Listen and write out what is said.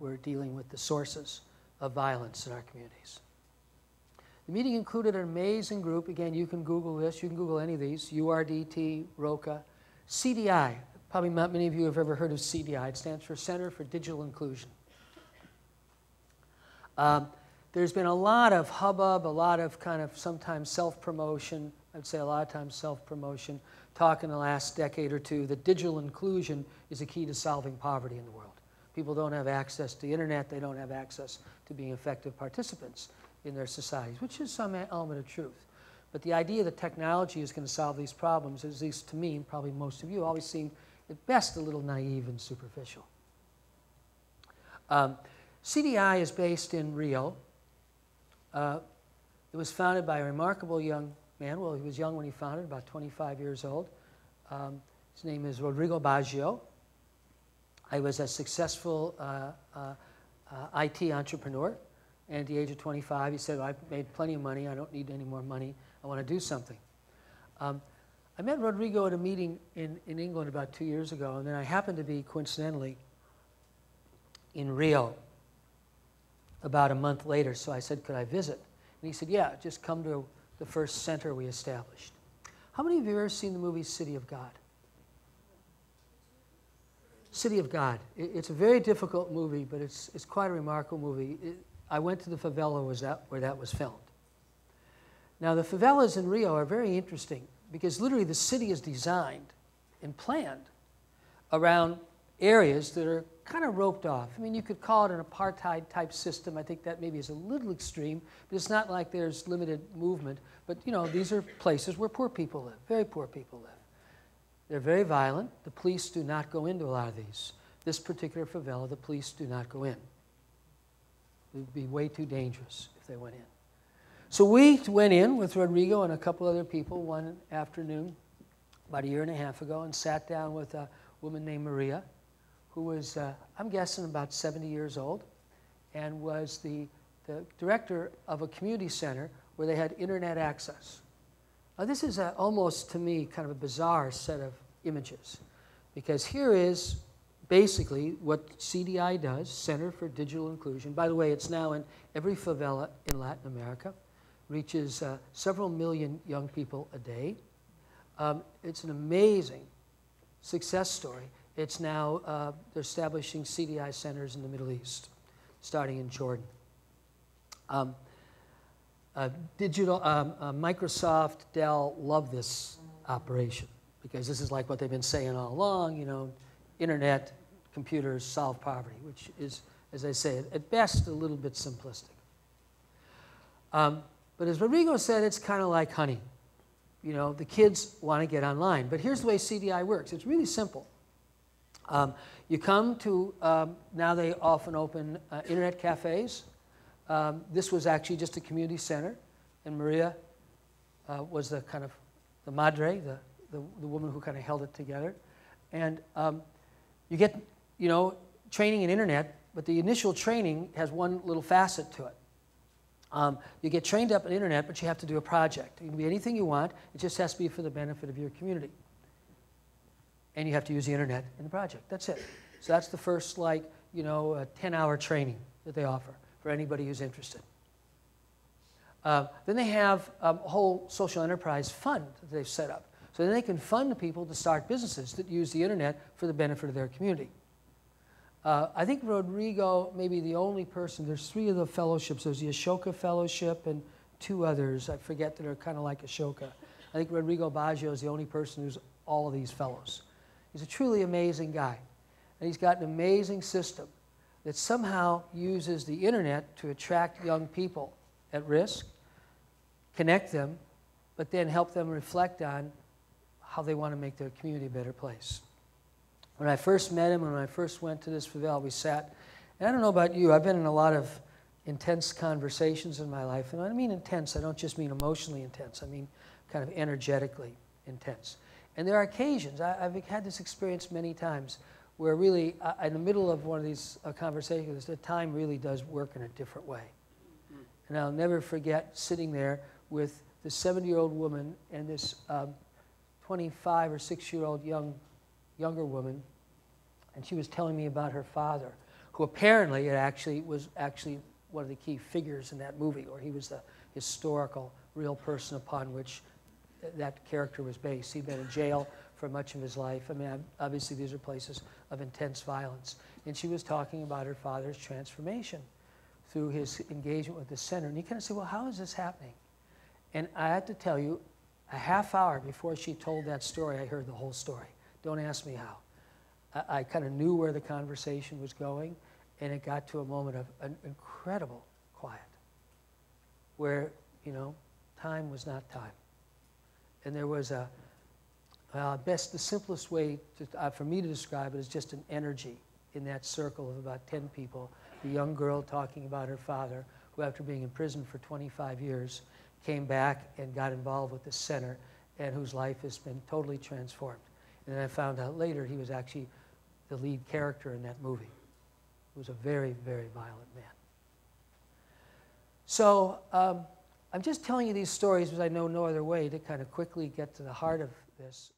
we're dealing with the sources of violence in our communities. The meeting included an amazing group. Again, you can Google this. You can Google any of these. URDT, ROCA, CDI. Probably not many of you have ever heard of CDI. It stands for Center for Digital Inclusion. Um, there's been a lot of hubbub, a lot of kind of sometimes self-promotion. I'd say a lot of times self-promotion. Talk in the last decade or two that digital inclusion is a key to solving poverty in the world. People don't have access to the internet. They don't have access to being effective participants in their societies, which is some element of truth. But the idea that technology is going to solve these problems, at least to me, and probably most of you, always seemed at best a little naive and superficial. Um, CDI is based in Rio. Uh, it was founded by a remarkable young man. Well, he was young when he founded, about 25 years old. Um, his name is Rodrigo Baggio. I was a successful uh, uh, uh IT entrepreneur. And at the age of 25, he said, I've made plenty of money. I don't need any more money. I want to do something. Um, I met Rodrigo at a meeting in, in England about two years ago, and then I happened to be, coincidentally, in Rio about a month later. So I said, could I visit? And he said, yeah, just come to the first center we established. How many of you have ever seen the movie City of God? City of God. it's a very difficult movie, but it's, it's quite a remarkable movie. It, I went to the favela was that, where that was filmed. Now, the favelas in Rio are very interesting because literally the city is designed and planned around areas that are kind of roped off. I mean, you could call it an apartheid type system. I think that maybe is a little extreme, but it's not like there's limited movement. But, you know, these are places where poor people live, very poor people live. They're very violent. The police do not go into a lot of these. This particular favela, the police do not go in. It would be way too dangerous if they went in. So we went in with Rodrigo and a couple other people one afternoon about a year and a half ago and sat down with a woman named Maria who was, uh, I'm guessing, about 70 years old and was the, the director of a community center where they had internet access. Now, this is a, almost, to me, kind of a bizarre set of images because here is basically what CDI does, Center for Digital Inclusion. By the way, it's now in every favela in Latin America, reaches uh, several million young people a day. Um, it's an amazing success story. It's now, uh, they're establishing CDI centers in the Middle East, starting in Jordan. Um, uh, digital, um, uh, Microsoft, Dell love this operation because this is like what they've been saying all along, you know, internet, computers solve poverty, which is, as I say, at best a little bit simplistic. Um, but as Rodrigo said, it's kind of like honey. You know, the kids want to get online. But here's the way CDI works. It's really simple. Um, you come to, um, now they often open uh, internet cafes. Um, this was actually just a community center, and Maria uh, was the kind of the madre, the, the, the, woman who kind of held it together. And um, you get, you know, training in internet, but the initial training has one little facet to it. Um, you get trained up in internet, but you have to do a project. It can be anything you want. It just has to be for the benefit of your community and you have to use the internet in the project. That's it. So that's the first, like, you know, 10-hour training that they offer for anybody who's interested. Uh, then they have a whole social enterprise fund that they've set up. So then they can fund people to start businesses that use the internet for the benefit of their community. Uh, I think Rodrigo may be the only person, there's three of the fellowships. There's the Ashoka Fellowship and two others, I forget that are kind of like Ashoka. I think Rodrigo Baggio is the only person who's all of these fellows. He's a truly amazing guy. And he's got an amazing system that somehow uses the internet to attract young people at risk, connect them, but then help them reflect on how they want to make their community a better place. When I first met him, when I first went to this favela, we sat, and I don't know about you, I've been in a lot of intense conversations in my life. And I mean intense, I don't just mean emotionally intense, I mean kind of energetically intense. And there are occasions, I, have had this experience many times, where really, uh, in the middle of one of these uh, conversations, the time really does work in a different way. Mm-hmm. And I'll never forget sitting there with this 70 year old woman and this um, 25 or 6 year old young, younger woman, and she was telling me about her father, who apparently it actually was actually one of the key figures in that movie, or he was the historical, real person upon which that character was based. He'd been in jail for much of his life. I mean, obviously, these are places of intense violence. And she was talking about her father's transformation through his engagement with the center. And you kind of say, well, how is this happening? And I have to tell you, a half hour before she told that story, I heard the whole story. Don't ask me how. I, I kind of knew where the conversation was going, and it got to a moment of an incredible quiet where, you know, time was not time. And there was a, uh, best, the simplest way to, uh, for me to describe it is just an energy in that circle of about 10 people. The young girl talking about her father, who after being in prison for 25 years, came back and got involved with the center and whose life has been totally transformed. And then I found out later he was actually the lead character in that movie. He was a very, very violent man. So um, I'm just telling you these stories because I know no other way to kind of quickly get to the heart of this.